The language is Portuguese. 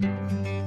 Música